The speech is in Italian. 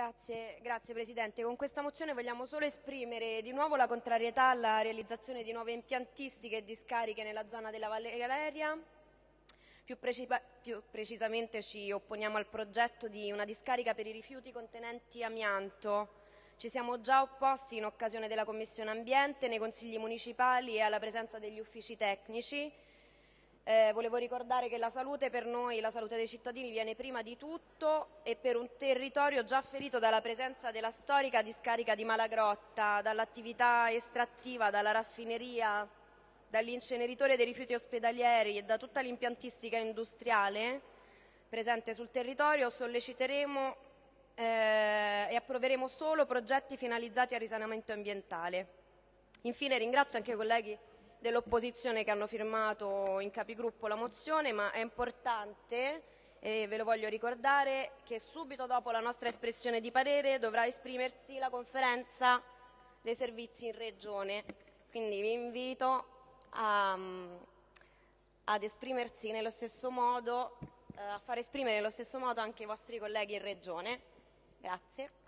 Grazie, grazie, Presidente. Con questa mozione vogliamo solo esprimere di nuovo la contrarietà alla realizzazione di nuove impiantistiche e discariche nella zona della Valle Galeria. Più, più, precisamente ci opponiamo al progetto di una discarica per i rifiuti contenenti amianto. Ci siamo già opposti in occasione della Commissione Ambiente, nei consigli municipali e alla presenza degli uffici tecnici eh, volevo ricordare che la salute per noi, la salute dei cittadini viene prima di tutto e per un territorio già ferito dalla presenza della storica discarica di Malagrotta, dall'attività estrattiva, dalla raffineria, dall'inceneritore dei rifiuti ospedalieri e da tutta l'impiantistica industriale presente sul territorio, solleciteremo eh, e approveremo solo progetti finalizzati al risanamento ambientale. Infine ringrazio anche i colleghi dell'opposizione che hanno firmato in capigruppo la mozione, ma è importante, e ve lo voglio ricordare, che subito dopo la nostra espressione di parere dovrà esprimersi la conferenza dei servizi in regione. Quindi vi invito a, ad esprimersi nello stesso modo, eh, a far esprimere nello stesso modo anche i vostri colleghi in regione. Grazie.